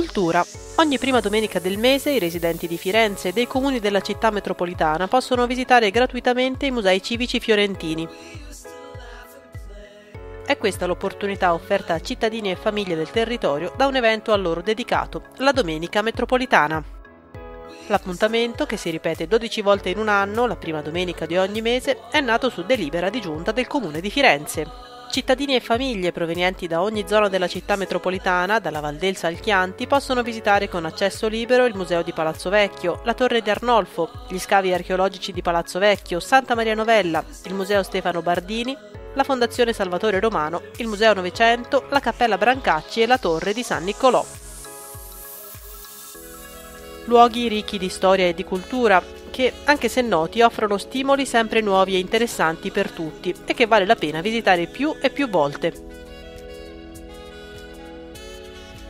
cultura. Ogni prima domenica del mese i residenti di Firenze e dei comuni della città metropolitana possono visitare gratuitamente i musei civici fiorentini. È questa l'opportunità offerta a cittadini e famiglie del territorio da un evento a loro dedicato, la Domenica Metropolitana. L'appuntamento, che si ripete 12 volte in un anno, la prima domenica di ogni mese, è nato su delibera di giunta del comune di Firenze. Cittadini e famiglie provenienti da ogni zona della città metropolitana, dalla Valdelsa al Chianti, possono visitare con accesso libero il Museo di Palazzo Vecchio, la Torre di Arnolfo, gli scavi archeologici di Palazzo Vecchio, Santa Maria Novella, il Museo Stefano Bardini, la Fondazione Salvatore Romano, il Museo Novecento, la Cappella Brancacci e la Torre di San Niccolò. Luoghi ricchi di storia e di cultura, che, anche se noti, offrono stimoli sempre nuovi e interessanti per tutti e che vale la pena visitare più e più volte.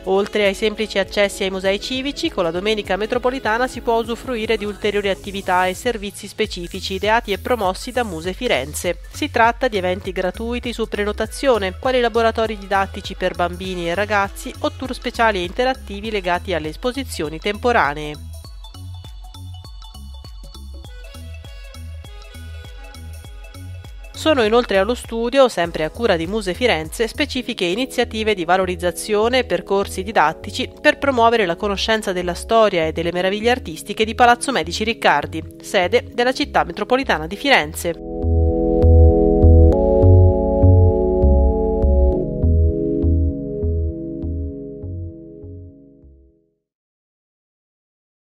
Oltre ai semplici accessi ai musei civici, con la Domenica Metropolitana si può usufruire di ulteriori attività e servizi specifici ideati e promossi da Muse Firenze. Si tratta di eventi gratuiti su prenotazione, quali laboratori didattici per bambini e ragazzi o tour speciali e interattivi legati alle esposizioni temporanee. Sono inoltre allo studio, sempre a cura di Muse Firenze, specifiche iniziative di valorizzazione e percorsi didattici per promuovere la conoscenza della storia e delle meraviglie artistiche di Palazzo Medici Riccardi, sede della città metropolitana di Firenze.